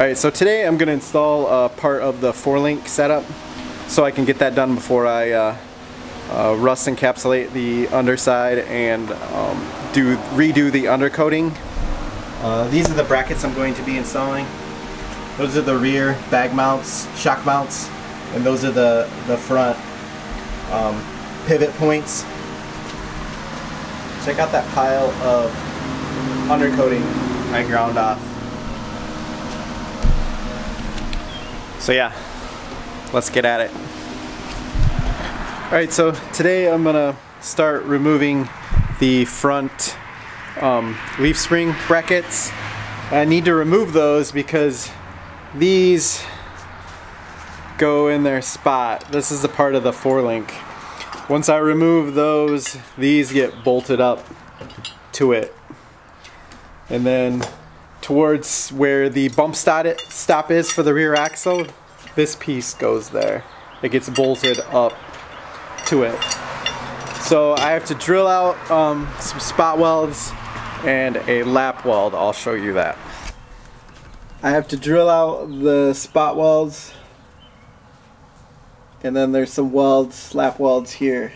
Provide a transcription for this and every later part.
Alright, so today I'm going to install uh, part of the 4-link setup so I can get that done before I uh, uh, rust encapsulate the underside and um, do redo the undercoating. Uh, these are the brackets I'm going to be installing. Those are the rear bag mounts, shock mounts, and those are the, the front um, pivot points. Check out that pile of undercoating I ground off. So yeah, let's get at it. Alright, so today I'm gonna start removing the front um, leaf spring brackets. I need to remove those because these go in their spot. This is a part of the 4-link. Once I remove those, these get bolted up to it. And then towards where the bump stop is for the rear axle, this piece goes there. It gets bolted up to it. So I have to drill out um, some spot welds and a lap weld. I'll show you that. I have to drill out the spot welds and then there's some welds, lap welds here.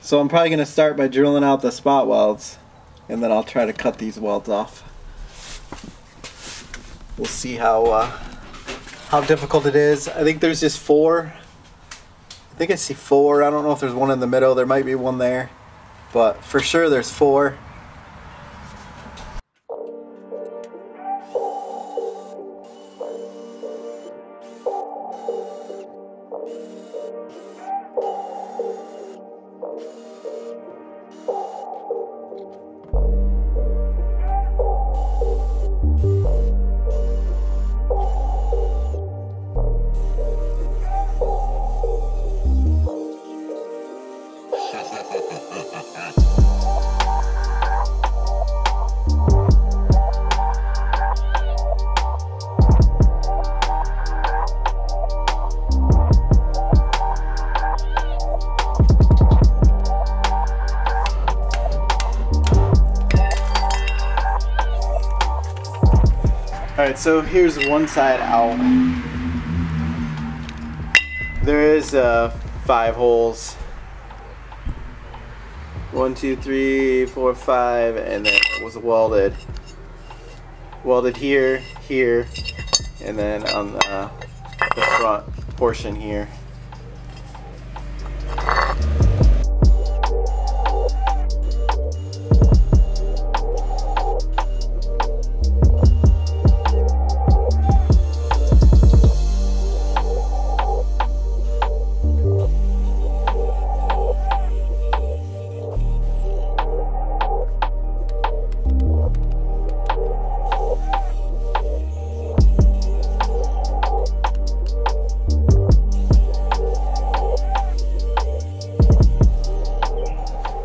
So I'm probably going to start by drilling out the spot welds and then I'll try to cut these welds off. We'll see how uh, how difficult it is. I think there's just four. I think I see four. I don't know if there's one in the middle. There might be one there. But for sure there's four. Alright, so here's one side out. There is uh, five holes. One, two, three, four, five, and then it was welded. Welded here, here, and then on the, the front portion here.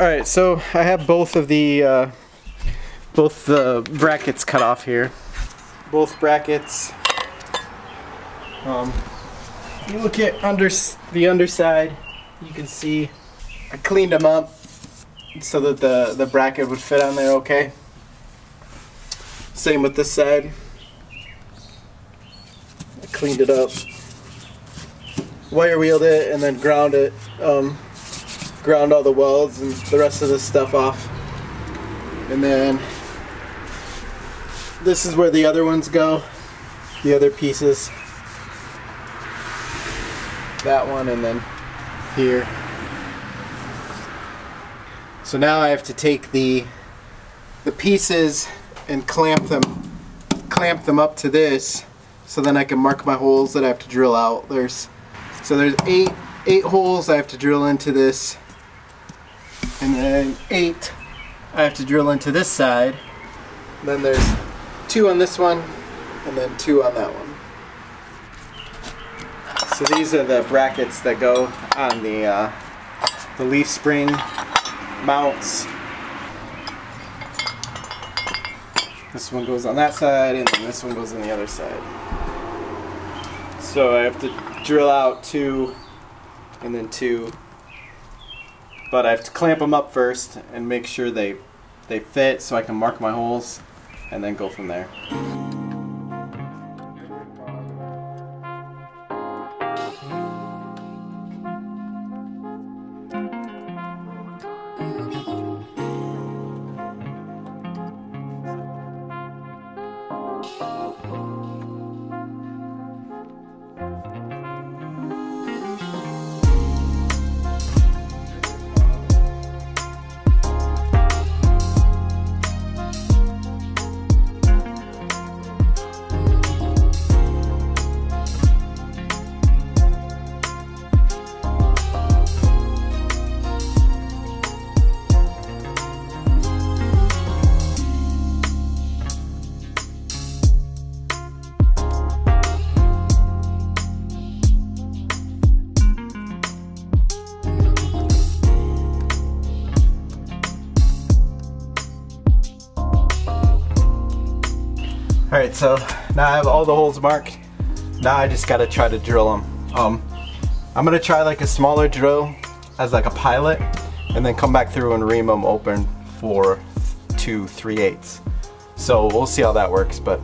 Alright, so I have both of the uh, both the brackets cut off here. Both brackets. Um, you look at under the underside, you can see I cleaned them up so that the, the bracket would fit on there okay. Same with this side. I cleaned it up, wire wheeled it, and then ground it. Um, ground all the welds and the rest of this stuff off. And then this is where the other ones go, the other pieces. That one and then here. So now I have to take the the pieces and clamp them clamp them up to this so then I can mark my holes that I have to drill out. There's so there's eight eight holes I have to drill into this and then eight I have to drill into this side. Then there's two on this one and then two on that one. So these are the brackets that go on the uh, the leaf spring mounts. This one goes on that side and then this one goes on the other side. So I have to drill out two and then two but I have to clamp them up first and make sure they they fit so I can mark my holes and then go from there. All right, so now I have all the holes marked. Now I just gotta try to drill them. Um, I'm gonna try like a smaller drill as like a pilot and then come back through and ream them open for two, three eighths. So we'll see how that works, but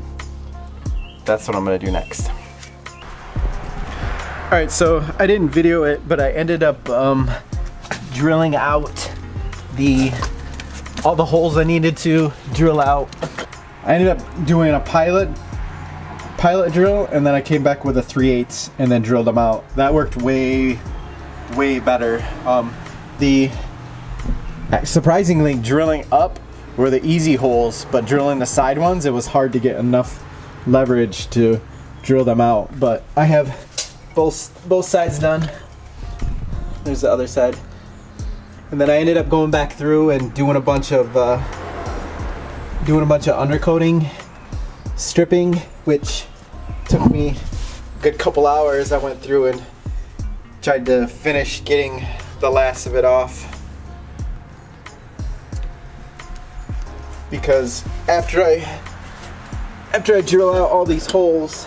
that's what I'm gonna do next. All right, so I didn't video it, but I ended up um, drilling out the all the holes I needed to drill out I ended up doing a pilot pilot drill and then I came back with a 3 8 and then drilled them out. That worked way, way better. Um, the surprisingly drilling up were the easy holes, but drilling the side ones, it was hard to get enough leverage to drill them out. But I have both both sides done. There's the other side. And then I ended up going back through and doing a bunch of uh, doing a bunch of undercoating stripping which took me a good couple hours. I went through and tried to finish getting the last of it off. Because after I after I drill out all these holes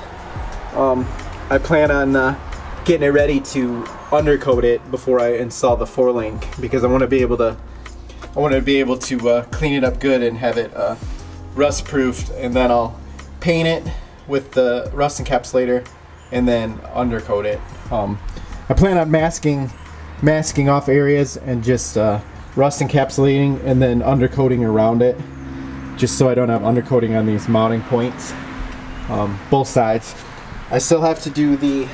um, I plan on uh, getting it ready to undercoat it before I install the four link because I want to be able to I want to be able to uh, clean it up good and have it uh, rust proofed and then I'll paint it with the rust encapsulator and then undercoat it. Um, I plan on masking masking off areas and just uh, rust encapsulating and then undercoating around it just so I don't have undercoating on these mounting points um, both sides. I still have to do the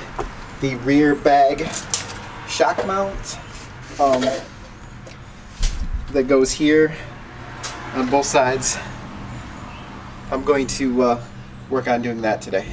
the rear bag shock mount um, that goes here on both sides. I'm going to uh, work on doing that today.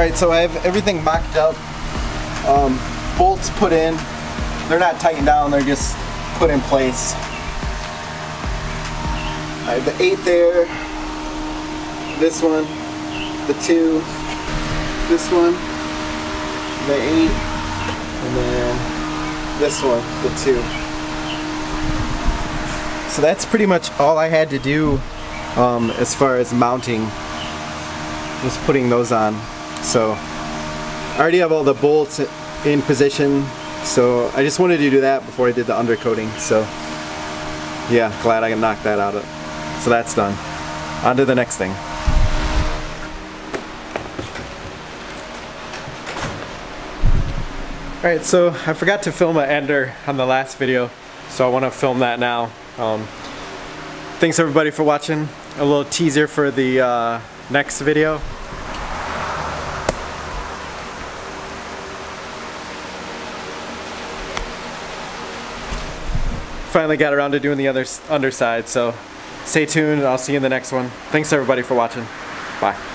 Alright, so I have everything mocked up. Um, bolts put in. They're not tightened down, they're just put in place. I have the 8 there, this one, the two, this one, the eight, and then this one, the two. So that's pretty much all I had to do um, as far as mounting, was putting those on. So I already have all the bolts in position, so I just wanted to do that before I did the undercoating. So yeah, glad I can knock that out. Of, So that's done. On to the next thing. Alright, so I forgot to film an ender on the last video, so I want to film that now. Um, thanks everybody for watching. A little teaser for the uh, next video. Finally got around to doing the other underside, so stay tuned and I'll see you in the next one. Thanks everybody for watching. Bye.